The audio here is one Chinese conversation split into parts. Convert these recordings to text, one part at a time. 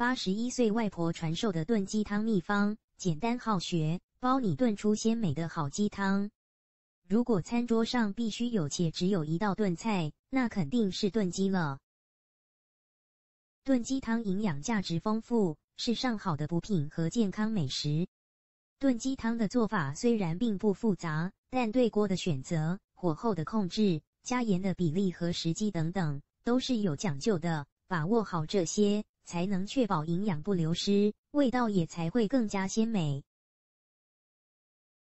八十一岁外婆传授的炖鸡汤秘方，简单好学，包你炖出鲜美的好鸡汤。如果餐桌上必须有且只有一道炖菜，那肯定是炖鸡了。炖鸡汤营养价值丰富，是上好的补品和健康美食。炖鸡汤的做法虽然并不复杂，但对锅的选择、火候的控制、加盐的比例和时机等等，都是有讲究的。把握好这些。才能确保营养不流失，味道也才会更加鲜美。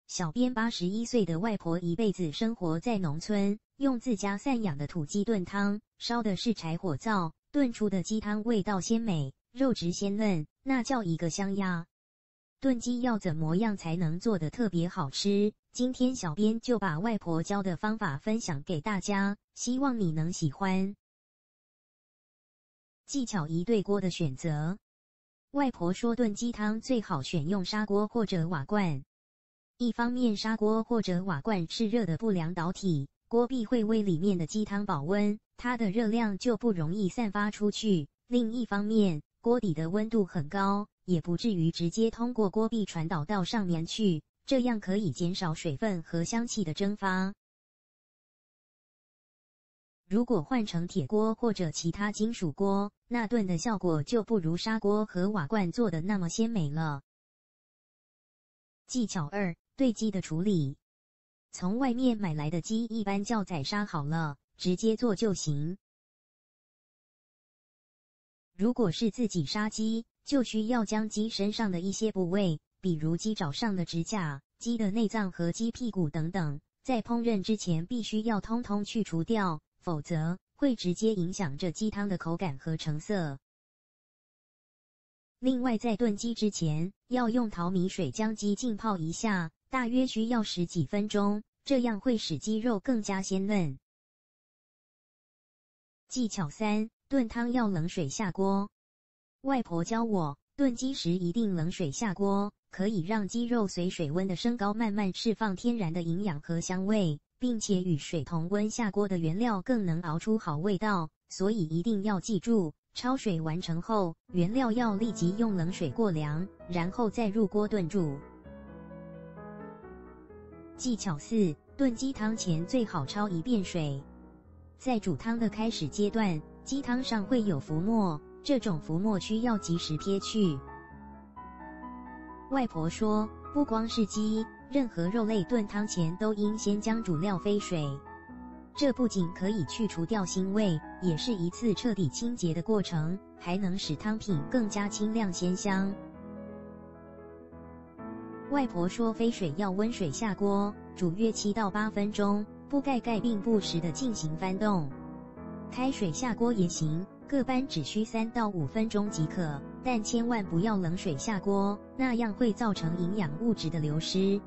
小编八十一岁的外婆一辈子生活在农村，用自家散养的土鸡炖汤，烧的是柴火灶，炖出的鸡汤味道鲜美，肉质鲜嫩，那叫一个香呀！炖鸡要怎么样才能做的特别好吃？今天小编就把外婆教的方法分享给大家，希望你能喜欢。技巧一对锅的选择，外婆说炖鸡汤最好选用砂锅或者瓦罐。一方面，砂锅或者瓦罐是热的不良导体，锅壁会为里面的鸡汤保温，它的热量就不容易散发出去；另一方面，锅底的温度很高，也不至于直接通过锅壁传导到上面去，这样可以减少水分和香气的蒸发。如果换成铁锅或者其他金属锅，那炖的效果就不如砂锅和瓦罐做的那么鲜美了。技巧二：对鸡的处理。从外面买来的鸡一般叫宰杀好了，直接做就行。如果是自己杀鸡，就需要将鸡身上的一些部位，比如鸡爪上的指甲、鸡的内脏和鸡屁股等等，在烹饪之前必须要通通去除掉。否则会直接影响这鸡汤的口感和成色。另外，在炖鸡之前，要用淘米水将鸡浸泡一下，大约需要十几分钟，这样会使鸡肉更加鲜嫩。技巧三：炖汤要冷水下锅。外婆教我，炖鸡时一定冷水下锅，可以让鸡肉随水温的升高，慢慢释放天然的营养和香味。并且与水同温下锅的原料更能熬出好味道，所以一定要记住，焯水完成后，原料要立即用冷水过凉，然后再入锅炖煮。技巧四：炖鸡汤前最好焯一遍水。在煮汤的开始阶段，鸡汤上会有浮沫，这种浮沫需要及时撇去。外婆说，不光是鸡。任何肉类炖汤前都应先将主料飞水，这不仅可以去除掉腥味，也是一次彻底清洁的过程，还能使汤品更加清亮鲜香。外婆说，飞水要温水下锅，煮约七到八分钟，不盖盖，并不时的进行翻动。开水下锅也行，各班只需三到五分钟即可，但千万不要冷水下锅，那样会造成营养物质的流失。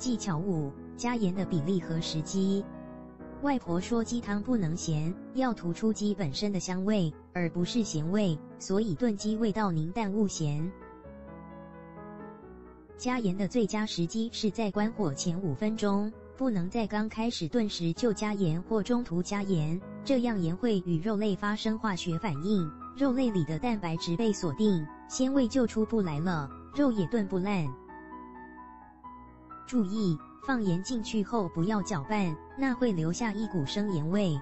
技巧五：加盐的比例和时机。外婆说鸡汤不能咸，要突出鸡本身的香味，而不是咸味，所以炖鸡味道宁淡勿咸。加盐的最佳时机是在关火前五分钟，不能在刚开始炖时就加盐或中途加盐，这样盐会与肉类发生化学反应，肉类里的蛋白质被锁定，鲜味就出不来了，肉也炖不烂。注意，放盐进去后不要搅拌，那会留下一股生盐味。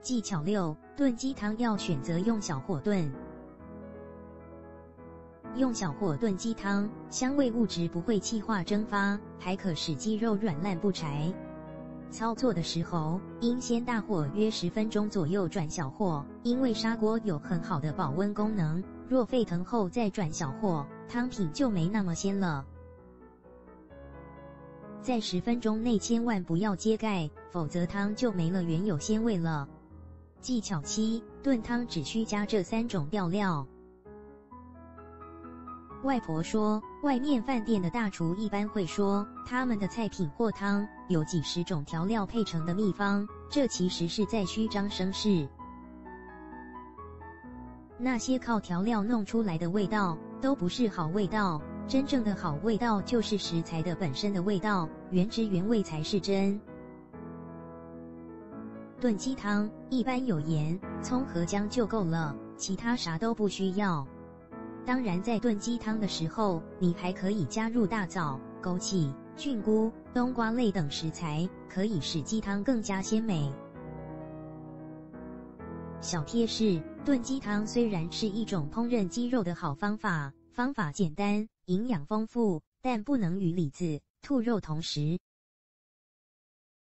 技巧六：炖鸡汤要选择用小火炖。用小火炖鸡汤，香味物质不会气化蒸发，还可使鸡肉软烂不柴。操作的时候，应先大火约十分钟左右转小火，因为砂锅有很好的保温功能。若沸腾后再转小火，汤品就没那么鲜了。在十分钟内千万不要揭盖，否则汤就没了原有鲜味了。技巧七：炖汤只需加这三种调料。外婆说，外面饭店的大厨一般会说，他们的菜品或汤有几十种调料配成的秘方，这其实是在虚张声势。那些靠调料弄出来的味道，都不是好味道。真正的好味道就是食材的本身的味道，原汁原味才是真。炖鸡汤一般有盐、葱和姜就够了，其他啥都不需要。当然，在炖鸡汤的时候，你还可以加入大枣、枸杞、菌菇、冬瓜类等食材，可以使鸡汤更加鲜美。小贴士：炖鸡汤虽然是一种烹饪鸡肉的好方法，方法简单，营养丰富，但不能与李子、兔肉同食。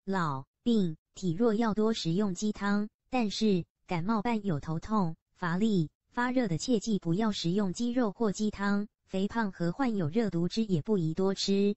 老、病、体弱要多食用鸡汤，但是感冒伴有头痛、乏力、发热的切记不要食用鸡肉或鸡汤。肥胖和患有热毒之也不宜多吃。